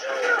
Shoot!